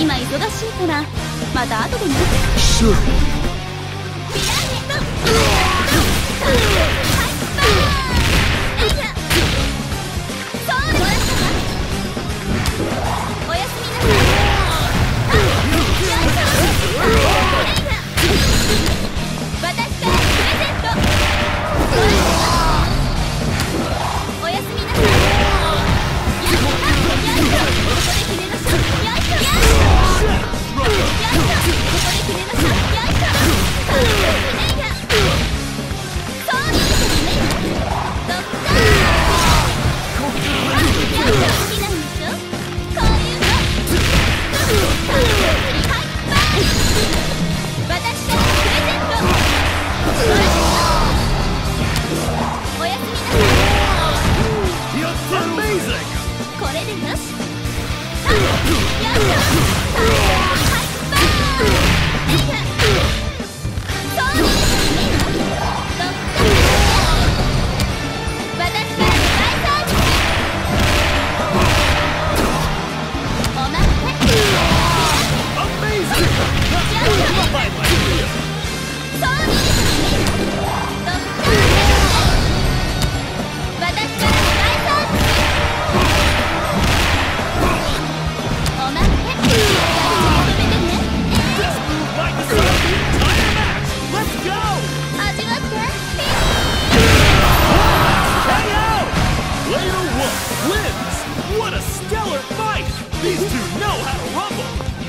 今忙しいからまた後でね Sure. 停電なし fight! These two know how to rumble!